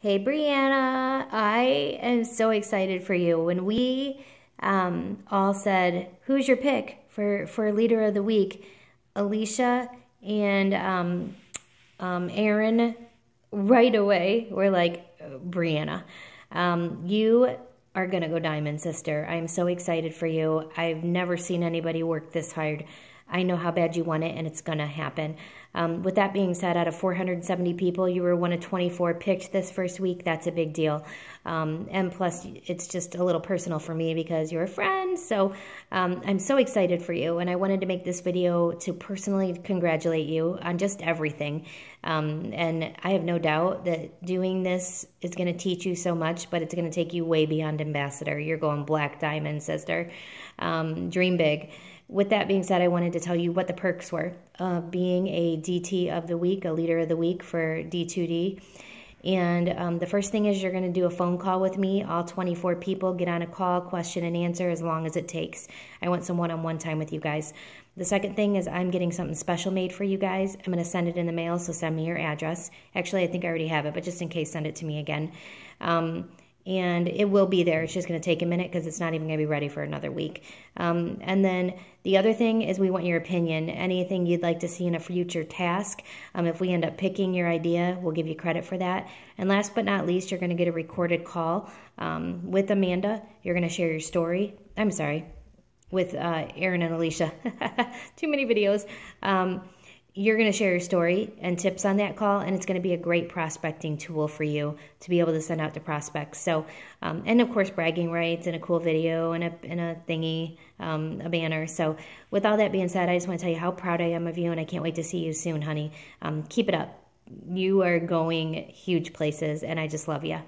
Hey, Breanna, I am so excited for you. When we um, all said, Who's your pick for, for leader of the week? Alicia and um, um, Aaron right away were like, Breanna, um, you are going to go diamond, sister. I'm so excited for you. I've never seen anybody work this hard. I know how bad you want it, and it's going to happen. Um, with that being said, out of 470 people, you were one of 24 picked this first week. That's a big deal. Um, and plus, it's just a little personal for me because you're a friend. So um, I'm so excited for you. And I wanted to make this video to personally congratulate you on just everything. Um, and I have no doubt that doing this is going to teach you so much, but it's going to take you way beyond ambassador. You're going black diamond, sister. Um, dream big. With that being said, I wanted to tell you what the perks were being a DT of the week, a leader of the week for D2D. And um, the first thing is you're going to do a phone call with me. All 24 people get on a call, question and answer as long as it takes. I want some one on one time with you guys. The second thing is I'm getting something special made for you guys. I'm going to send it in the mail, so send me your address. Actually, I think I already have it, but just in case, send it to me again. Um, and it will be there. It's just going to take a minute because it's not even going to be ready for another week. Um, and then the other thing is we want your opinion. Anything you'd like to see in a future task. Um, if we end up picking your idea, we'll give you credit for that. And last but not least, you're going to get a recorded call um, with Amanda. You're going to share your story. I'm sorry, with uh, Aaron and Alicia. Too many videos. Um, you're going to share your story and tips on that call, and it's going to be a great prospecting tool for you to be able to send out to prospects. So, um, and of course, bragging rights and a cool video and a, and a thingy, um, a banner. So, with all that being said, I just want to tell you how proud I am of you, and I can't wait to see you soon, honey. Um, keep it up. You are going huge places, and I just love you.